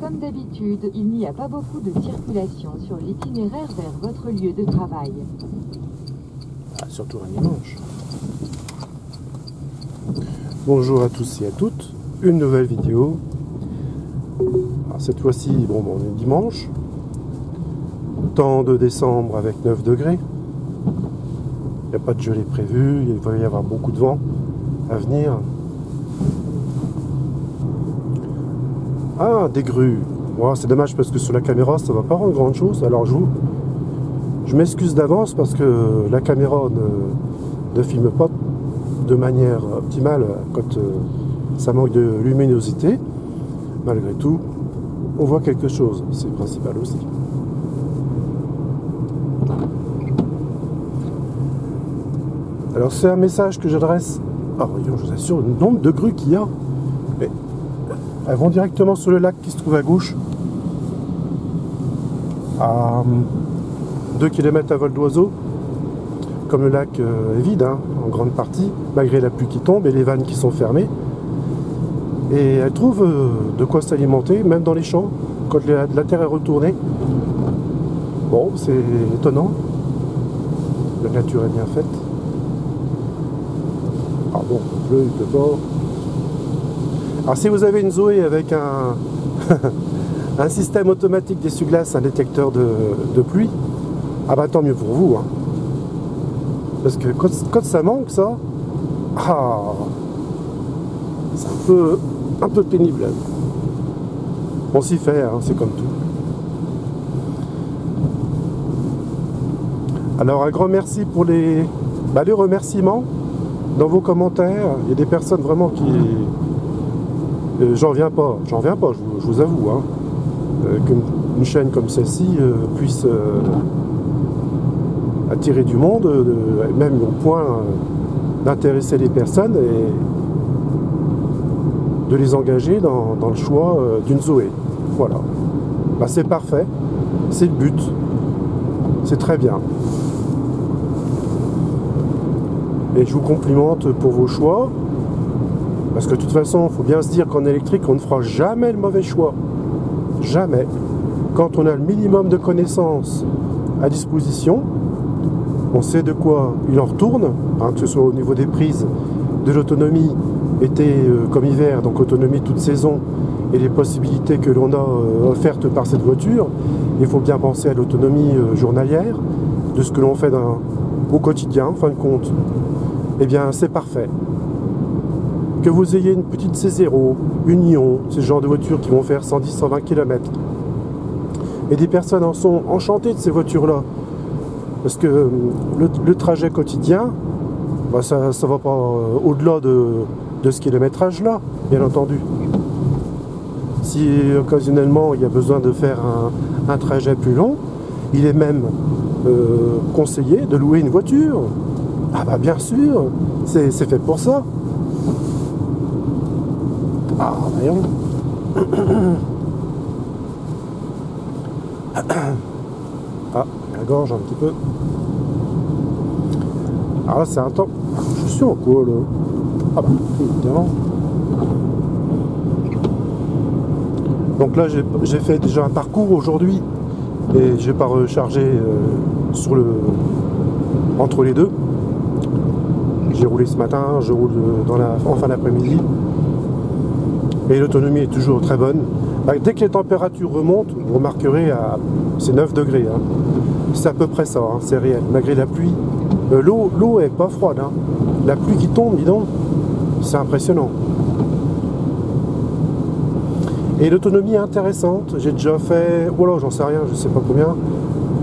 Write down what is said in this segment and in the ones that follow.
Comme d'habitude, il n'y a pas beaucoup de circulation sur l'itinéraire vers votre lieu de travail. Ah, surtout un dimanche. Bonjour à tous et à toutes, une nouvelle vidéo. Cette fois-ci, bon, bon, on est dimanche, temps de décembre avec 9 degrés. Il n'y a pas de gelée prévue, il va y avoir beaucoup de vent à venir. Ah, des grues. C'est dommage parce que sur la caméra, ça va pas rendre grand chose. Alors je vous, je m'excuse d'avance parce que la caméra ne, filme pas de manière optimale quand euh, ça manque de luminosité. Malgré tout, on voit quelque chose. C'est principal aussi. Alors c'est un message que j'adresse. Ah, je vous assure, le nombre de grues qu'il y a. Elles vont directement sur le lac qui se trouve à gauche. À 2 km à vol d'oiseau. Comme le lac euh, est vide, hein, en grande partie, malgré la pluie qui tombe et les vannes qui sont fermées. Et elles trouvent euh, de quoi s'alimenter, même dans les champs, quand la, terre est retournée. Bon, c'est étonnant. La nature est bien faite. Ah bon, il pleut, il. Alors si vous avez une Zoé avec un, un système automatique d'essuie-glace, un détecteur de, de, pluie, ah bah tant mieux pour vous. Hein. Parce que quand, ça manque ça, ah, c'est un peu, un peu pénible. On s'y fait, hein, c'est comme tout. Alors un grand merci pour les, bah, les remerciements dans vos commentaires. Il y a des personnes vraiment qui... Euh, j'en viens pas, j'en viens pas, je vous, avoue. Hein, euh, qu'une chaîne comme celle-ci euh, puisse attirer du monde, même au point d'intéresser les personnes et de les engager dans, dans le choix d'une Zoé. Voilà. Bah, c'est parfait, c'est le but, c'est très bien. Et je vous complimente pour vos choix. Parce que de toute façon, il faut bien se dire qu'en électrique, on ne fera jamais le mauvais choix. Jamais. Quand on a le minimum de connaissances à disposition, on sait de quoi il en retourne, hein, que ce soit au niveau des prises, de l'autonomie, été euh, comme hiver, donc autonomie toute saison, et les possibilités que l'on a euh, offertes par cette voiture. Il faut bien penser à l'autonomie euh, journalière, de ce que l'on fait au quotidien, en fin de compte eh bien c'est parfait. Que vous ayez une petite C0, une Ion, ce genre de voitures qui vont faire 110-120 km. Et des personnes en sont enchantées de ces voitures-là. Parce que euh, le, trajet quotidien, bah ça ne va pas euh, au-delà de, de ce kilométrage-là, bien entendu. Si occasionnellement il y a besoin de faire un, un trajet plus long, il est même euh, conseillé de louer une voiture ah bah bien sûr, c'est fait pour ça. Ah. Ah, la gorge un petit peu. Ah là c'est un temps. Je suis en quoi là Ah bah évidemment. Donc là j'ai fait déjà un parcours aujourd'hui et j'ai pas rechargé euh, sur le entre les deux. J'ai roulé ce matin, je roule la, en fin d'après-midi. Et l'autonomie est toujours très bonne. Bah, dès que les températures remontent, vous remarquerez, c'est 9 degrés. Hein. C'est à peu près ça, hein, c'est réel. Malgré la pluie, euh, l'eau, l'eau est pas froide. Hein. La pluie qui tombe, dis donc, c'est impressionnant. Et l'autonomie est intéressante. J'ai déjà fait, voilà, j'en sais rien, je sais pas combien.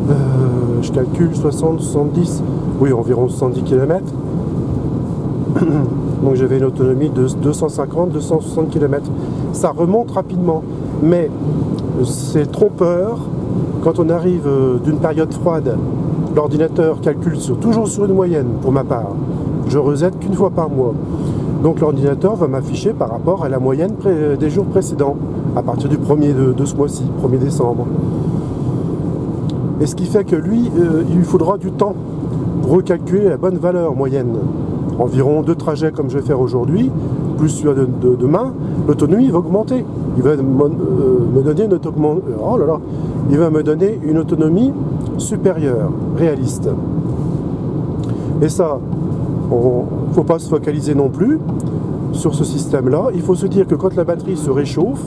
Euh, je calcule 60, 70, oui, environ 70 km. Donc j'avais une autonomie de 250-260 km. Ça remonte rapidement, mais c'est trompeur. Quand on arrive euh, d'une période froide, l'ordinateur calcule toujours sur une moyenne pour ma part. Je reset qu'une fois par mois. Donc l'ordinateur va m'afficher par rapport à la moyenne des jours précédents, à partir du 1er de, de ce mois-ci, 1er décembre. Et ce qui fait que lui, euh, il lui faudra du temps pour recalculer la bonne valeur moyenne environ deux trajets comme je vais faire aujourd'hui, plus celui de, de, demain, l'autonomie va augmenter. Il va me, donner une autonomie, oh là là, il va me donner une autonomie supérieure, réaliste. Et ça, il ne faut pas se focaliser non plus sur ce système-là. Il faut se dire que quand la batterie se réchauffe,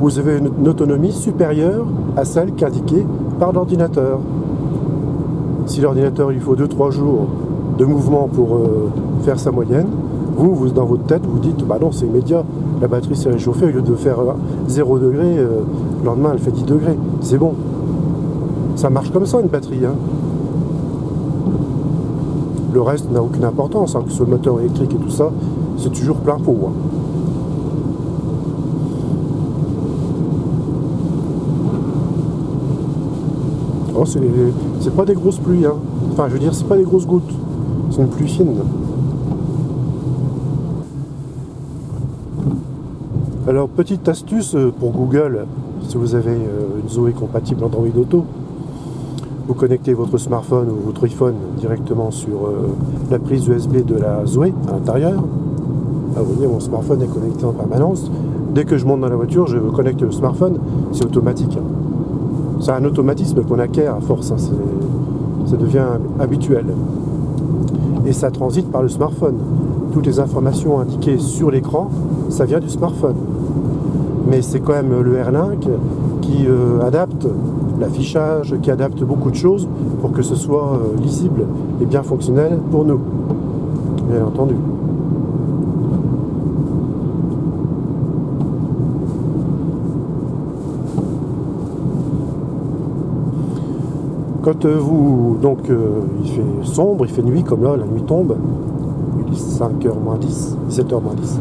vous avez une, autonomie supérieure à celle qu'indiquée par l'ordinateur. Si l'ordinateur il faut 2-3 jours de mouvement pour euh, faire sa moyenne, vous, vous, dans votre tête, vous dites bah non, c'est immédiat, la batterie s'est réchauffée, au lieu de faire 0 degré, euh, le lendemain elle fait 10 degrés. C'est bon. Ça marche comme ça une batterie. Hein. Le reste n'a aucune importance, hein, que ce moteur électrique et tout ça, c'est toujours plein pot. Hein. Oh, c'est pas des grosses pluies. Hein. Enfin, je veux dire, c'est pas des grosses gouttes. C'est une pluie fine. Alors, petite astuce euh, pour Google, si vous avez euh, une Zoé compatible Android Auto, vous connectez votre smartphone ou votre iPhone directement sur euh, la prise USB de la Zoé à l'intérieur. Ah, vous voyez, mon smartphone est connecté en permanence. Dès que je monte dans la voiture, je connecte le smartphone, c'est automatique. C'est un automatisme qu'on acquiert à force, hein. ça devient habituel. Et ça transite par le smartphone. Toutes les informations indiquées sur l'écran, ça vient du smartphone. Mais c'est quand même le Airlink qui euh, adapte l'affichage, qui adapte beaucoup de choses pour que ce soit euh, lisible et bien fonctionnel pour nous. Bien entendu. Quand euh, vous, donc, il fait sombre, il fait nuit, comme là, la nuit tombe, 5h moins 10, 7h moins 10.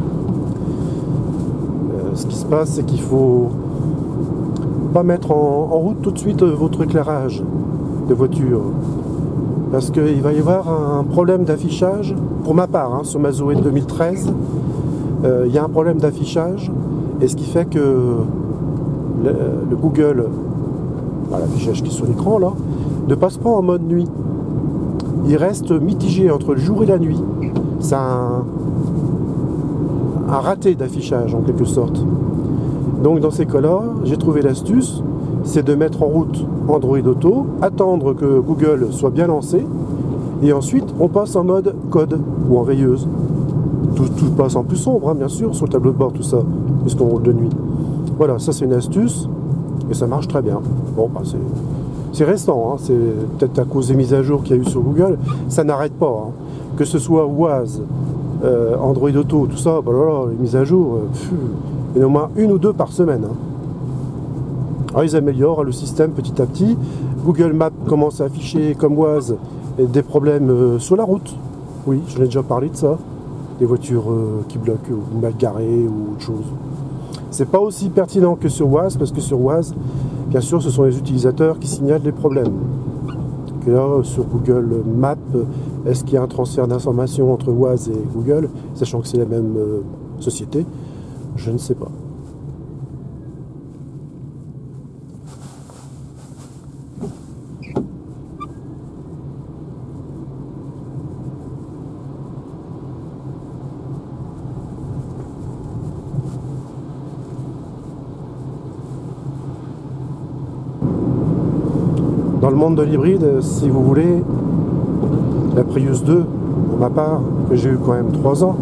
ce qui se passe, c'est qu'il faut pas mettre en, route tout de suite euh, votre éclairage de voiture. Parce qu'il va y avoir un problème d'affichage, pour ma part, hein, sur ma Zoé 2013, il y a un problème d'affichage, et ce qui fait que le, Google, l'affichage qui est sur l'écran là, ne passe pas en mode nuit. Il reste mitigé entre le jour et la nuit. C'est un, raté d'affichage en quelque sorte. Donc dans ces cas-là, j'ai trouvé l'astuce, c'est de mettre en route Android Auto, attendre que Google soit bien lancé, et ensuite on passe en mode code ou en veilleuse. Tout, passe en plus sombre, hein, bien sûr, sur le tableau de bord, tout ça, puisqu'on roule de nuit. Voilà, ça c'est une astuce, et ça marche très bien. Bon, bah, c'est récent, hein, c'est peut-être à cause des mises à jour qu'il y a eu sur Google, ça n'arrête pas. Hein. Que ce soit Oise, euh, Android Auto, tout ça, bah les mises à jour, euh, il y en a au moins une ou deux par semaine. Hein. Ils améliorent le système petit à petit. Google Maps commence à afficher comme Oise des problèmes euh, sur la route. Oui, je l'ai déjà parlé de ça. Des voitures qui bloquent ou mal garées ou autre chose. C'est pas aussi pertinent que sur Oise, parce que sur Oise, Bien sûr, ce sont les utilisateurs qui signalent les problèmes. là, sur Google Maps, est-ce qu'il y a un transfert d'informations entre Oise et Google, sachant que c'est la même euh, société? Je ne sais pas. Dans le monde de l'hybride, si vous voulez, la Prius 2, pour ma part, que j'ai eu quand même 3 ans,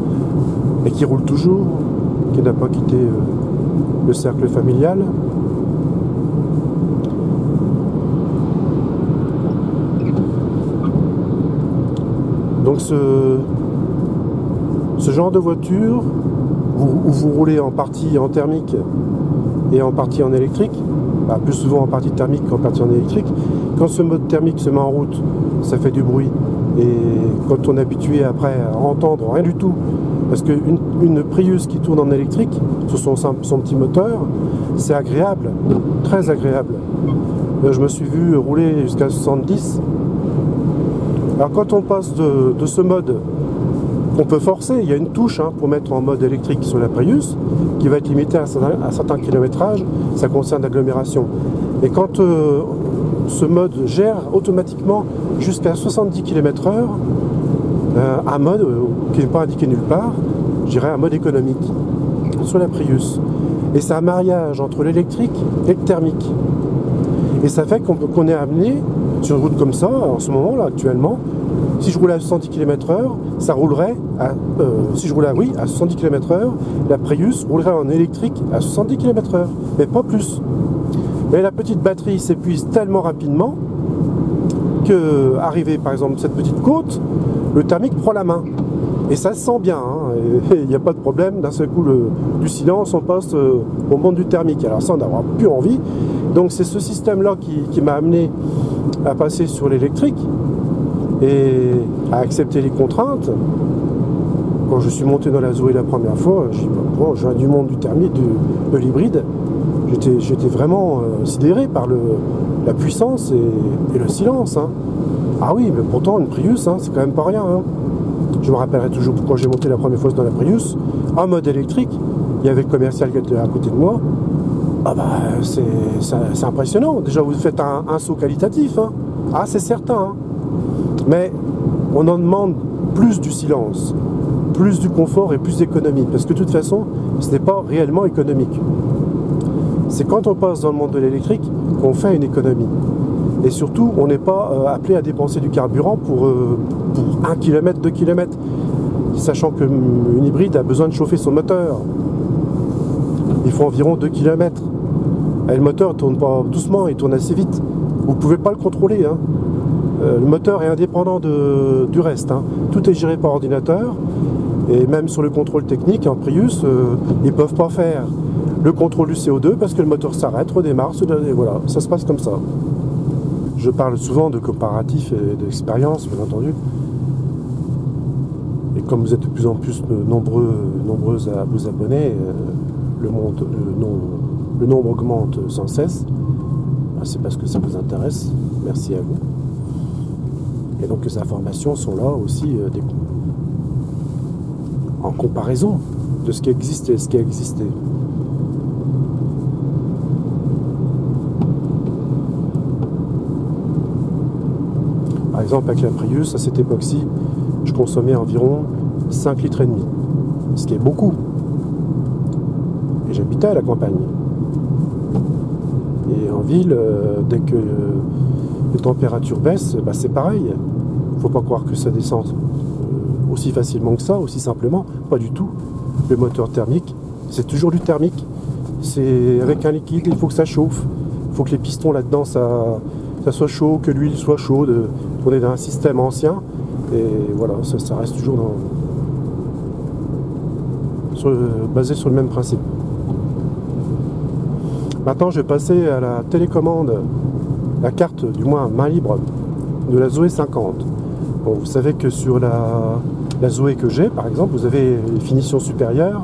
et qui roule toujours, qui n'a pas quitté euh, le cercle familial, Donc ce, genre de voiture, où, vous roulez en partie en thermique et en partie en électrique, bah, plus souvent en partie thermique qu'en partie en électrique, quand ce mode thermique se met en route, ça fait du bruit. Et quand on est habitué après à entendre rien du tout, parce qu'une une Prius qui tourne en électrique, sur son, petit moteur, c'est agréable, très agréable. Euh, je me suis vu rouler jusqu'à 70. Alors quand on passe de, ce mode, on peut forcer, il y a une touche hein, pour mettre en mode électrique sur la Prius, qui va être limitée à un certain, kilométrage, ça concerne l'agglomération. Et quand euh, ce mode gère automatiquement jusqu'à 70 km/h, un mode euh, qui n'est pas indiqué nulle part. je dirais, un mode économique sur la Prius. Et c'est un mariage entre l'électrique et le thermique. Et ça fait qu'on est amené sur une route comme ça, en ce moment là actuellement, si je roulais à 70 km/h, ça roulerait. Euh, si je roulais à, oui, à 70 km/h, la Prius roulerait en électrique à 70 km/h, mais pas plus. Mais la petite batterie s'épuise tellement rapidement que, arrivé par exemple cette petite côte, le thermique prend la main. Et ça se sent bien, hein. il n'y a pas de problème. D'un seul coup, du silence, on passe euh, au monde du thermique. Alors ça, on n'aura plus envie. Donc c'est ce système-là qui, m'a amené à passer sur l'électrique et à accepter les contraintes. Quand je suis monté dans la Zoé la première fois, j'ai dit, bon, je viens du monde du thermique, de l'hybride. J'étais vraiment euh, sidéré par la puissance et, le silence. Hein. Ah oui, mais pourtant, une Prius, hein, c'est quand même pas rien. Hein. Je me rappellerai toujours quand j'ai monté la première fois dans la Prius, en mode électrique, il y avait le commercial qui était à côté de moi. Ah bah, c'est impressionnant. Déjà, vous faites un, saut qualitatif. Hein. Ah, c'est certain. Mais on en demande plus du silence, plus du confort et plus d'économie. Parce que de toute façon, ce n'est pas réellement économique. C'est quand on passe dans le monde de l'électrique qu'on fait une économie. Et surtout, on n'est pas euh, appelé à dépenser du carburant pour, euh, pour 1 km, 2 km, sachant qu'une hybride a besoin de chauffer son moteur. Il faut environ 2 km. Et le moteur ne tourne pas doucement, il tourne assez vite. Vous ne pouvez pas le contrôler. Hein. Euh, le moteur est indépendant du reste. Hein. Tout est géré par ordinateur. Et même sur le contrôle technique, en Prius, ils ne peuvent pas faire le contrôle du CO2 parce que le moteur s'arrête, redémarre, et voilà, ça se passe comme ça. Je parle souvent de comparatif et d'expérience, bien entendu. Et comme vous êtes de plus en plus nombreux, nombreuses à vous abonner, euh, le, monde, le, nombre augmente sans cesse. Ben, c'est parce que ça vous intéresse. Merci à vous. Et donc les informations sont là aussi euh, en comparaison de ce qui existe et ce qui a existé. Par exemple, avec la Prius, à cette époque-ci, je consommais environ 5 litres et demi, ce qui est beaucoup. Et j'habitais à la campagne. Et en ville, euh, dès que les températures baissent, bah, c'est pareil. Il ne faut pas croire que ça descend euh, aussi facilement que ça, aussi simplement. Pas du tout. Le moteur thermique, c'est toujours du thermique. C'est avec un liquide, il faut que ça chauffe. Il faut que les pistons là-dedans, ça, ça soit chaud, que l'huile soit chaude. On est dans un système ancien et voilà, ça, reste toujours basé sur le même principe. Maintenant, je vais passer à la télécommande, la carte, du moins main libre, de la Zoé 50. Bon, vous savez que sur la, Zoé que j'ai, par exemple, vous avez les finitions supérieures,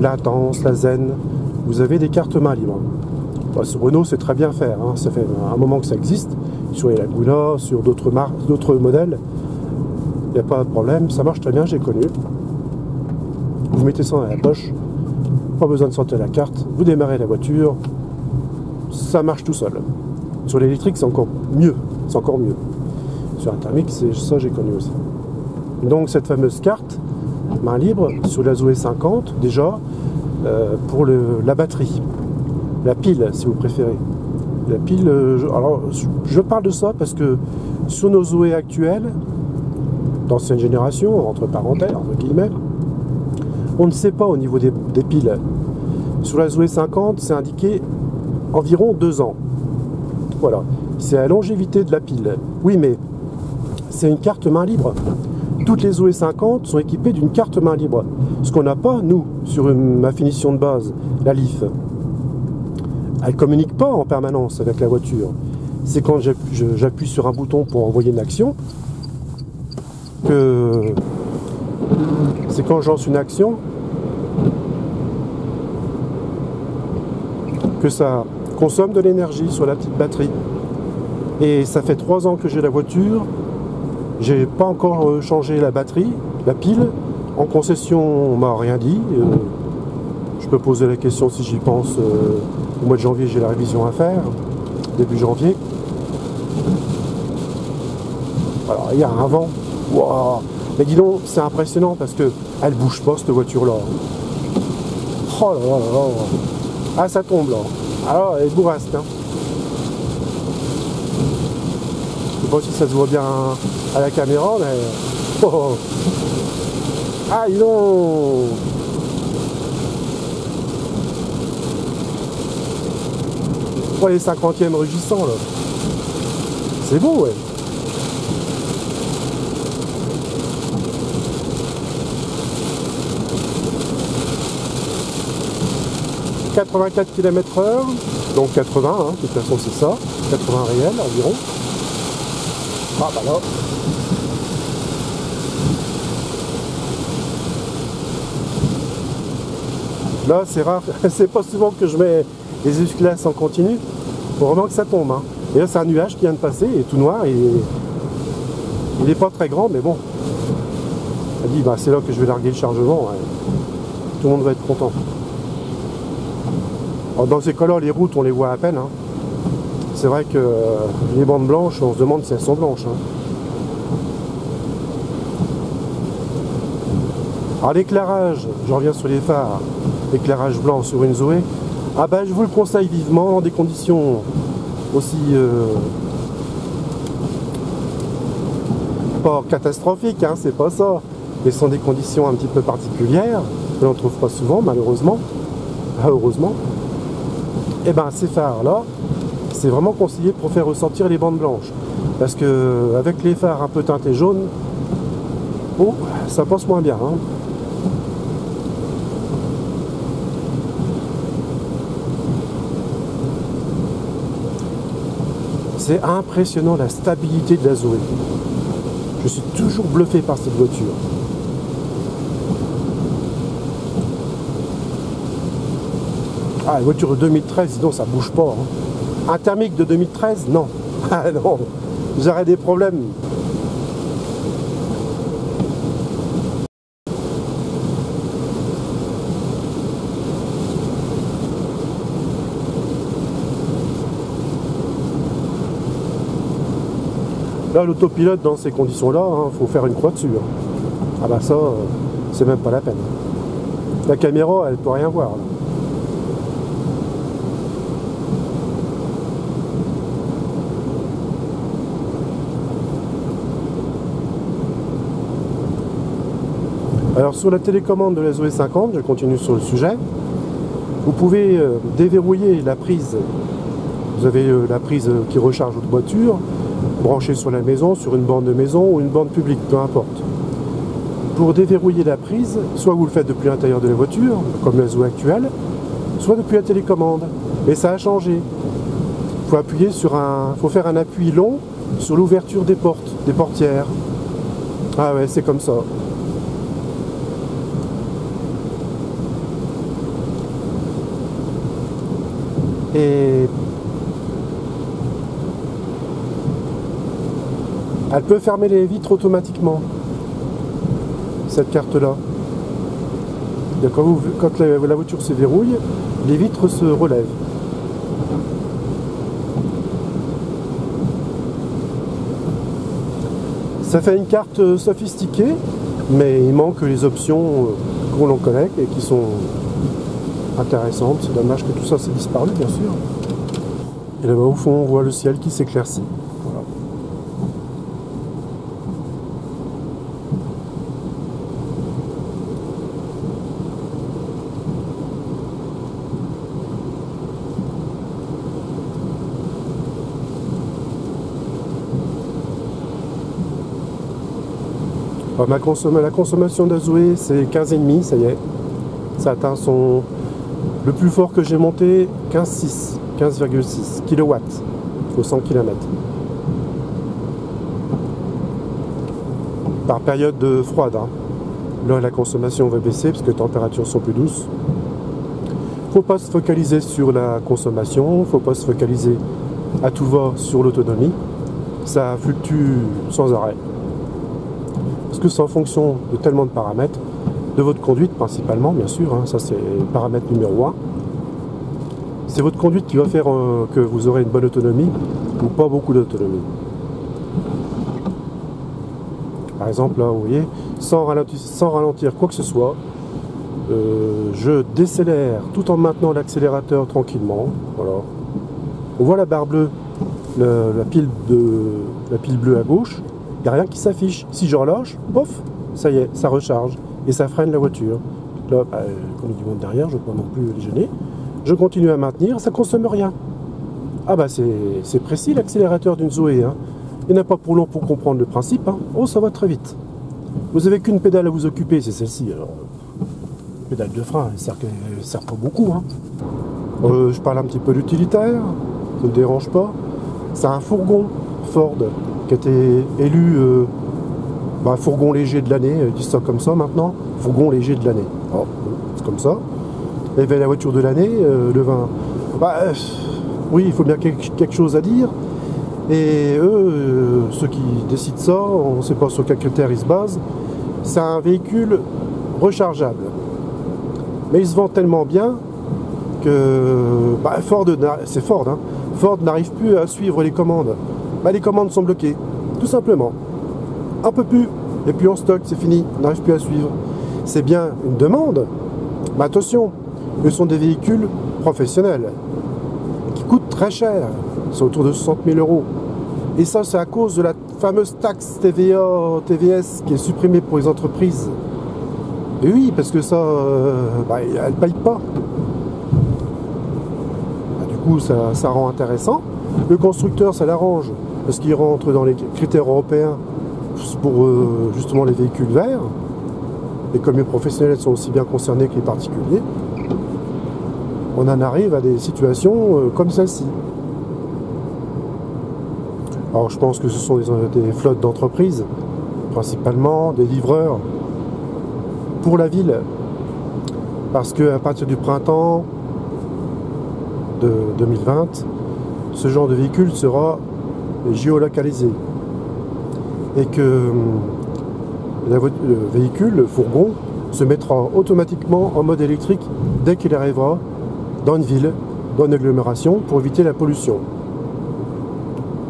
la Tens, la Zen, vous avez des cartes main libre. sur Renault, c'est très bien faire, hein. ça fait un moment que ça existe sur les Laguna, sur d'autres marques, d'autres modèles. Il n'y a pas de problème, ça marche très bien, j'ai connu. Vous mettez ça dans la poche, pas besoin de sortir la carte, vous démarrez la voiture, ça marche tout seul. Sur l'électrique, c'est encore mieux, c'est encore mieux. Sur un thermique, c'est ça j'ai connu aussi. Donc cette fameuse carte, main libre, sur la Zoé 50, déjà, euh, pour la batterie, la pile si vous préférez. La pile, euh, alors je parle de ça parce que sur nos Zoé actuels, d'ancienne génération, entre parenthèses, entre guillemets, on ne sait pas au niveau des, piles. Sur la Zoé 50, c'est indiqué environ 2 ans. Voilà, c'est la longévité de la pile. Oui, mais c'est une carte main libre. Toutes les Zoé 50 sont équipées d'une carte main libre. Ce qu'on n'a pas, nous, sur ma finition de base, la LIF elle communique pas en permanence avec la voiture. C'est quand j'appuie sur un bouton pour envoyer une action que c'est quand je lance une action que ça consomme de l'énergie sur la petite batterie. Et ça fait trois ans que j'ai la voiture. J'ai pas encore euh, changé la batterie, la pile. En concession, on m'a rien dit. Euh, poser la question si j'y pense euh, au mois de janvier, j'ai la révision à faire, début janvier. Alors, il y a un vent. Mais dis donc, c'est impressionnant parce que elle bouge pas cette voiture-là. Oh là là là là. Ah, ça tombe là. Alors, elle est bourrasque. Hein. Je sais pas si ça se voit bien à la caméra, mais. Oh, oh. Ah, dis donc Les 50e rugissants là. C'est beau, ouais. 84 km heure, donc 80, hein, de toute façon c'est ça, 80 réel environ. Ah bah là. Là c'est rare, c'est pas souvent que je mets les esclaves en continu, faut vraiment que ça tombe. Hein. Et là c'est un nuage qui vient de passer, il est tout noir, et il n'est pas très grand, mais bon. Elle dit bah c'est là que je vais larguer le chargement, tout le monde va être content dans ces cas-là, les routes, on les voit à peine. Hein. C'est vrai que euh, les bandes blanches, on se demande si elles sont blanches. Hein. Alors l'éclairage, je reviens sur les phares, l'éclairage blanc sur une Zoé, ah ben je vous le conseille vivement dans des conditions aussi euh, pas catastrophiques, hein, c'est pas ça, mais ce sont des conditions un petit peu particulières que l'on trouve pas souvent malheureusement, heureusement et eh ben ces phares là, c'est vraiment conseillé pour faire ressortir les bandes blanches. Parce que avec les phares un peu teintés jaunes, oh, ça passe moins bien. Hein. C'est impressionnant la stabilité de la Zoé. Je suis toujours bluffé par cette voiture. Ah, la voiture de 2013, sinon ça bouge pas. Hein. Un thermique de 2013, non. Ah non, j'aurais des problèmes. Là, l'autopilote, dans ces conditions-là, il hein, faut faire une croix dessus. Hein. Ah bah ça, euh, c'est même pas la peine. La caméra, elle peut rien voir. Alors sur la télécommande de la Zoé 50, je continue sur le sujet, vous pouvez euh, déverrouiller la prise. Vous avez euh, la prise qui recharge votre voiture, branchée sur la maison, sur une borne de maison ou une borne publique, peu importe. Pour déverrouiller la prise, soit vous le faites depuis l'intérieur de la voiture, comme la Zoé actuelle, soit depuis la télécommande. Mais ça a changé. Il faut appuyer sur un. faut faire un appui long sur l'ouverture des portes, des portières. Ah ouais, c'est comme ça. Et elle peut fermer les vitres automatiquement, cette carte-là. Quand, la, voiture se verrouille, les vitres se relèvent. Ça fait une carte sophistiquée, mais il manque les options euh, qu'on l'on connaît et qui sont intéressante. C'est dommage que tout ça s'est disparu, bien sûr. Et là-bas au fond, on voit le ciel qui s'éclaircit. Ma la consommation d'Azoé, c'est 15,5, ça y est. Ça atteint son, le plus fort que j'ai monté, 15,6 15,6 kW au 100 km. Par période de froide. Hein. Là, la consommation va baisser parce que les températures sont plus douces. Faut pas se focaliser sur la consommation, faut pas se focaliser à tout va sur l'autonomie. Ça fluctue sans arrêt. Que c'est en fonction de tellement de paramètres de votre conduite principalement, bien sûr. Hein. ça, c'est le paramètre numéro 1. C'est votre conduite qui va faire euh, que vous aurez une bonne autonomie ou pas beaucoup d'autonomie. Par exemple, là, vous voyez, sans ralentir, sans ralentir quoi que ce soit, euh, je décélère tout en maintenant l'accélérateur tranquillement. Voilà. On voit la barre bleue, la, pile de, la pile bleue à gauche. N'y a rien qui s'affiche. Si je relâche, pof, ça y est, ça recharge et ça freine la voiture. Là, bah, comme il du monde derrière, je ne peux pas non plus les gêner. Je continue à maintenir, ça consomme rien. Ah bah c'est précis l'accélérateur d'une Zoé. Hein. Il n'y a pas pour long pour comprendre le principe. Hein. Oh, ça va très vite. Vous avez qu'une pédale à vous occuper, c'est celle-ci. Alors, pédale de frein, elle sert, sert pas beaucoup. Hein. Euh, je parle un petit peu d'utilitaire, ça ne dérange pas. C'est un fourgon Ford qui a été élu euh, bah, fourgon léger de l'année, ils disent ça comme ça maintenant, fourgon léger de l'année. Oh, c'est comme ça. Et bien la voiture de l'année, euh, le vin. Bah, oui, il faut bien quelque chose à dire. Et eux, ceux qui décident ça, on ne sait pas sur quels critères ils se basent, c'est un véhicule rechargeable. Mais il se vend tellement bien que bah, Ford, c'est Ford, hein, Ford n'arrive plus à suivre les commandes. Bah, les commandes sont bloquées, tout simplement. Un peu plus, et puis en stock, c'est fini, on n'arrive plus à suivre. C'est bien une demande, mais attention, ce sont des véhicules professionnels qui coûtent très cher, c'est autour de 60 000 euros. Et ça, c'est à cause de la fameuse taxe TVA, TVS qui est supprimée pour les entreprises. Et oui, parce que ça, euh, bah, elle ne paye pas. Bah, du coup, ça, rend intéressant. Le constructeur, ça l'arrange, parce qu'il rentre dans les critères européens pour euh, justement les véhicules verts. Et comme les professionnels sont aussi bien concernés que les particuliers, on en arrive à des situations euh, comme celle-ci. Alors je pense que ce sont des, flottes d'entreprises, principalement des livreurs pour la ville. Parce qu'à partir du printemps de 2020, ce genre de véhicule sera géolocalisé. Et que hum, le véhicule, le fourgon, se mettra automatiquement en mode électrique dès qu'il arrivera dans une ville, dans une agglomération, pour éviter la pollution.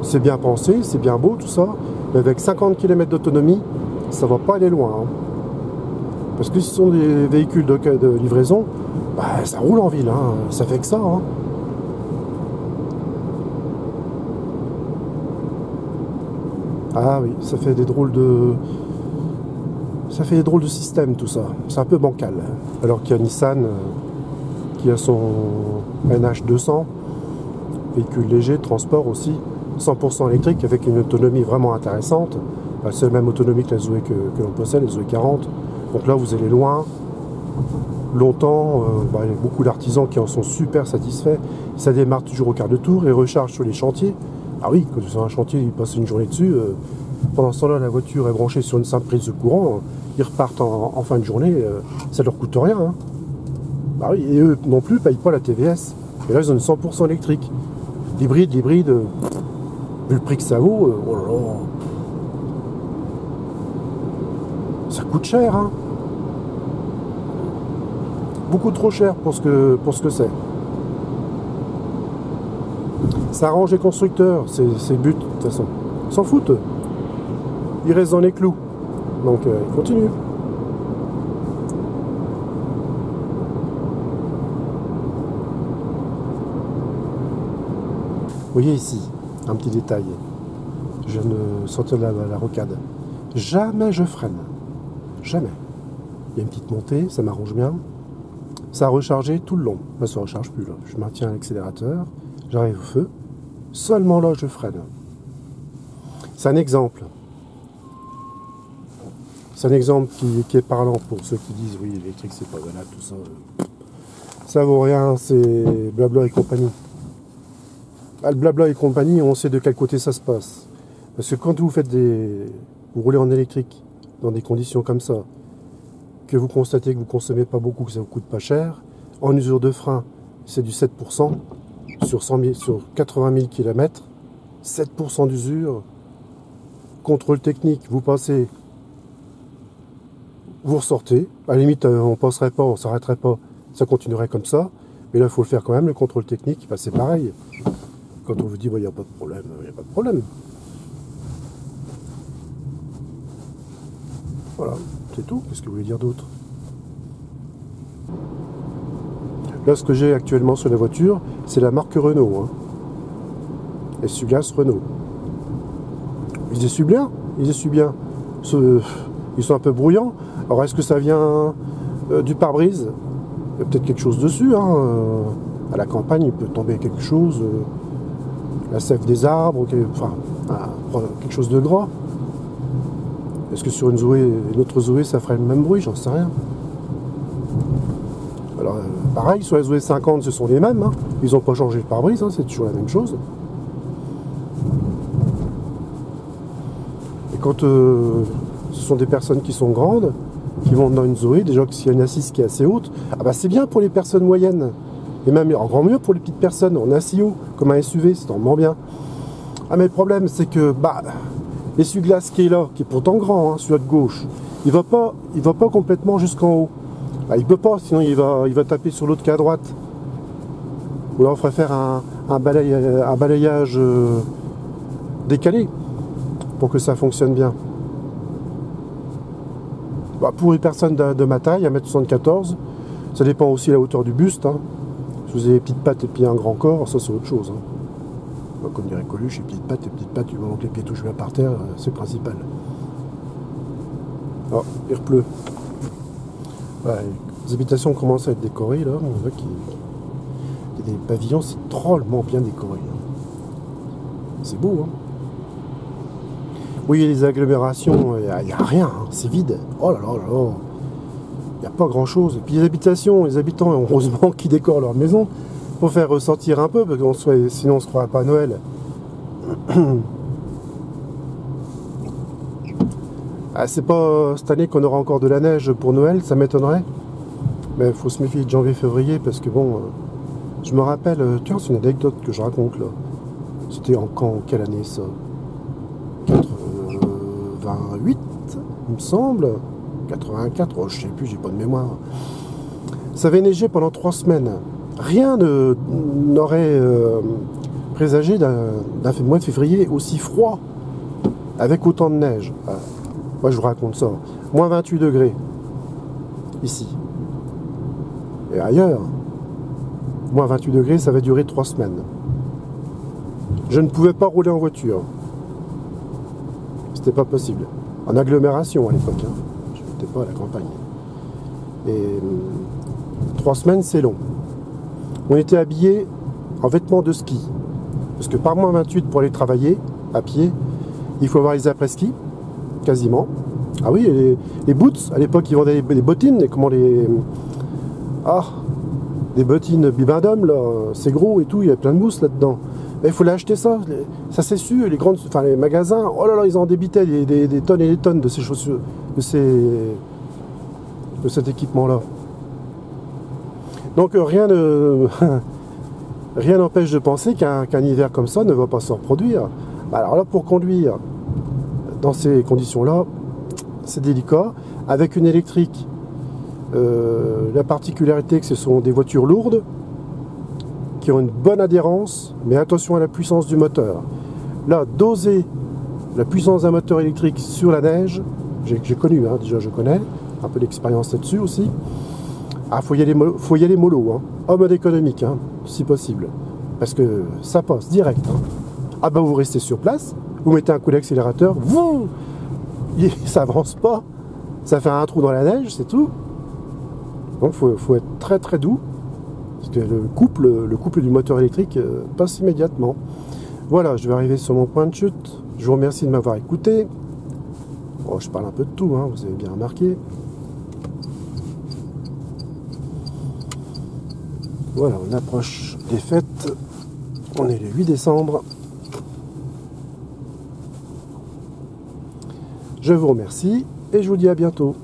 C'est bien pensé, c'est bien beau tout ça, mais avec 50 km d'autonomie, ça va pas aller loin. Hein. Parce que si ce sont des véhicules de, livraison, bah, ça roule en ville, hein. ça fait que ça. Hein. Ah oui, ça fait des drôles de. Ça fait des drôles de système tout ça. C'est un peu bancal. Alors qu'il y a Nissan euh, qui a son NH200, véhicule léger, transport aussi, 100% électrique avec une autonomie vraiment intéressante. Bah, c'est la même autonomie que la Zoé que, l'on possède, la Zoé 40. Donc là, vous allez loin, longtemps. Euh, bah, il y a beaucoup d'artisans qui en sont super satisfaits. Ça démarre toujours au quart de tour et recharge sur les chantiers. Ah oui, quand sur un chantier, ils passent une journée dessus. Euh, pendant ce temps-là, la voiture est branchée sur une simple prise de courant. Ils repartent en, fin de journée. Euh, ça leur coûte rien. Hein. Bah oui, et eux non plus ne payent pas la TVS. Et là, ils ont une 100% électrique. L'hybride, l'hybride, vu le prix que ça vaut, euh, oh là là, ça coûte cher, hein. Beaucoup trop cher pour ce que pour ce que c'est. Ça arrange les constructeurs, c'est le but, de toute façon. Ils s'en foutent. Ils restent dans les clous. Donc euh, ils continuent. Vous voyez ici, un petit détail. Je ne sortir la, la rocade. Jamais je freine. Jamais. Il y a une petite montée, ça m'arrange bien. Ça a rechargé tout le long. Ça ne recharge plus. Là. Je maintiens l'accélérateur, j'arrive au feu. Seulement là, je freine. C'est un exemple. C'est un exemple qui, est parlant pour ceux qui disent oui, l'électrique c'est pas valable, tout ça. Ça vaut rien, c'est blabla et compagnie. Ah, le blabla et compagnie, on sait de quel côté ça se passe. Parce que quand vous faites des. Vous roulez en électrique dans des conditions comme ça, que vous constatez que vous consommez pas beaucoup, que ça vous coûte pas cher, en usure de frein, c'est du 7% sur, 100 sur 80 000 km, 7% d'usure. Contrôle technique, vous passez, vous ressortez. À la limite, euh, on passerait pas, on s'arrêterait pas, ça continuerait comme ça. Mais là, il faut le faire quand même, le contrôle technique, c'est pareil. Quand on vous dit, il n'y a pas de problème, il n'y a pas de problème. Voilà, c'est tout. Qu'est-ce que vous voulez dire d'autre? Là, ce que j'ai actuellement sur la voiture, c'est la marque Renault. Hein. Essuie-glace Renault. Ils essuient bien, ils essuient bien. Ils sont un peu brouillants. Alors, est-ce que ça vient euh, du pare-brise? Il y a peut-être quelque chose dessus. Hein. Euh, à la campagne, il peut tomber quelque chose. Euh, la sève des arbres, enfin, quelque chose de gras. Est-ce que sur une Zoé, une autre Zoé, ça ferait le même bruit? J'en sais rien. Alors, pareil, sur la Zoé 50, ce sont les mêmes. Hein. Ils n'ont pas changé de pare-brise, hein, c'est toujours la même chose. Et quand ce sont des personnes qui sont grandes, qui vont dans une Zoé, déjà que s'il y a une assise qui est assez haute, ah bah c'est bien pour les personnes moyennes. Et même en grand mieux pour les petites personnes. On est assis haut, comme un SUV, c'est tellement bien. Ah mais le problème c'est que bah l'essuie-glace qui est là, qui est pourtant grand, hein, celui de gauche, il va va pas complètement jusqu'en haut. Bah, il peut pas, sinon il va, il va taper sur l'autre qui est à droite. Ou là on ferait faire un, un, balayage euh, décalé pour que ça fonctionne bien. Bah, pour une personne de, ma taille, 1m74, ça dépend aussi de la hauteur du buste. Si vous avez petites pattes et puis un grand corps, ça c'est autre chose. Hein. Comme dirait Coluche, les petites pattes, et petites pattes, du moment que les pieds touchent bien par terre, euh, c'est principal. Oh, il les habitations commencent à être décorées là. On voit qu'il y a des pavillons, c'est drôlement bien décoré. Hein. C'est beau, hein oui, les agglomérations, il n'y a, rien, hein, c'est vide. Oh là là là là. Il n'y a pas grand chose. Et puis les habitations, les habitants, heureusement, qui décorent leur maison pour faire ressortir un peu, parce que sinon on ne se croirait pas à Noël. ah, c'est pas cette année qu'on aura encore de la neige pour Noël, ça m'étonnerait. Mais il faut se méfier de janvier-février parce que bon, euh, je me rappelle, euh, tiens, c'est une anecdote que je raconte là. C'était en quand, quelle année ça? 88, il me semble. 84, oh, je sais plus, j'ai pas de mémoire. Ça avait neigé pendant trois semaines. Rien n'aurait euh, présagé d'un mois de février aussi froid, avec autant de neige. Euh, moi, je vous raconte ça. Moins 28 degrés, ici. Et ailleurs, moins 28 degrés, ça va durer trois semaines. Je ne pouvais pas rouler en voiture c'était pas possible. En agglomération à l'époque, hein. je n'étais pas à la campagne. Et hum, trois semaines, c'est long. On était habillés en vêtements de ski. Parce que par moins 28 pour aller travailler à pied, il faut avoir les après-ski, quasiment. Ah oui, les, boots, à l'époque, ils vendaient des bottines, comment les. Ah, des bottines bibendum, là, c'est gros et tout, il y a plein de mousse là-dedans il faut l'acheter ça. Ça c'est sûr, les grandes, enfin les magasins, oh là là, ils en débitaient des, tonnes et des tonnes de ces chaussures, de ces, de cet équipement-là. Donc euh, rien ne, rien n'empêche de penser qu'un hiver comme ça ne va pas se reproduire. Bah, alors là, pour conduire dans ces conditions-là, c'est délicat. Avec une électrique, euh, la particularité que ce sont des voitures lourdes, qui ont une bonne adhérence, mais attention à la puissance du moteur. Là, doser la puissance d'un moteur électrique sur la neige, j'ai connu, hein, déjà je connais, un peu d'expérience là-dessus aussi. Ah, faut y aller, faut y aller mollo, hein. mode économique, hein, si possible. Parce que ça passe direct. Hein. Ah ben vous restez sur place, vous mettez un coup d'accélérateur, vous, ça avance pas, ça fait un trou dans la neige, c'est tout. Donc faut, faut être très très doux le couple, le couple du moteur électrique euh, passe immédiatement. Voilà, je vais arriver sur mon point de chute. Je vous remercie de m'avoir écouté. Oh, je parle un peu de tout, hein, vous avez bien remarqué. Voilà, on approche des fêtes. On est le 8 décembre. Je vous remercie et je vous dis à bientôt.